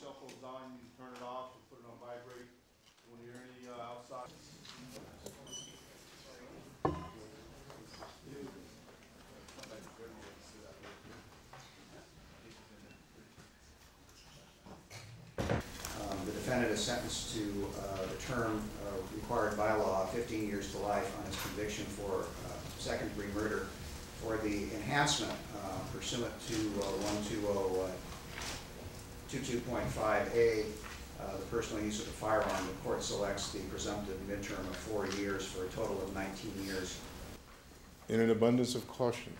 cell phone's on, you turn it off, put it on vibrate. When you're any uh, outside. Um, the defendant is sentenced to uh, the term uh, required by law, 15 years to life, on his conviction for uh, second-degree murder for the enhancement uh, pursuant to uh, 120. 22.5A, uh, the personal use of the firearm, the court selects the presumptive midterm of four years for a total of 19 years. In an abundance of caution,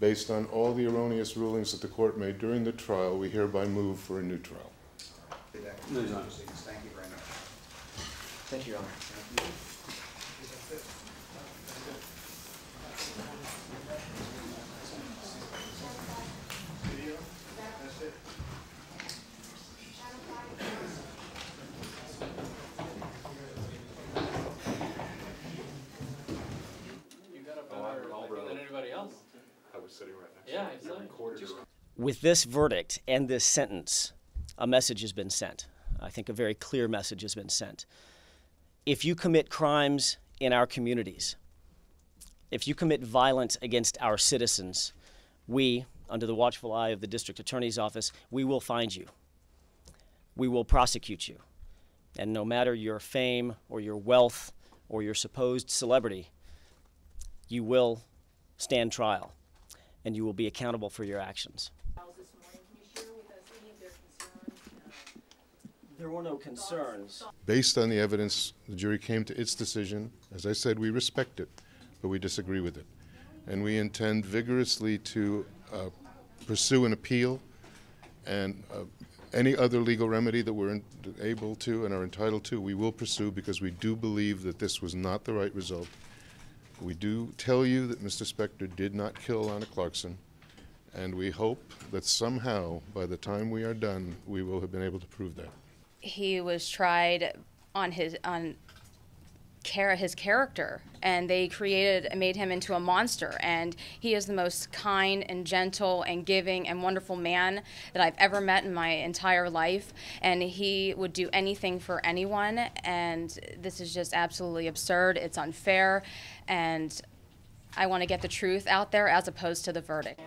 based on all the erroneous rulings that the court made during the trial, we hereby move for a new trial. That No, concludes Your the Honor. proceedings. Thank you very much. Thank you, Your Honor. You was sitting right next Yeah, to him. exactly. Recorded it. With this verdict and this sentence, a message has been sent. I think a very clear message has been sent. If you commit crimes in our communities, if you commit violence against our citizens, we, under the watchful eye of the district attorney's office, we will find you. We will prosecute you. And no matter your fame or your wealth or your supposed celebrity, you will stand trial and you will be accountable for your actions. files this morning. Can you share with us any of their concerns? There were no concerns. Based on the evidence, the jury came to its decision. As I said, we respect it, but we disagree with it. And we intend vigorously to uh, pursue an appeal and uh, any other legal remedy that we're in- able to and are entitled to, we will pursue because we do believe that this was not the right result. We do tell you that Mr. Spector did not kill Lana Clarkson, and we hope that somehow, by the time we are done, we will have been able to prove that. he was tried on his on care his character and they created and made him into a monster. And he is the most kind and gentle and giving and wonderful man that I've ever met in my entire life. And he would do anything for anyone. And this is just absolutely absurd. It's unfair. And I want to get the truth out there as opposed to the verdict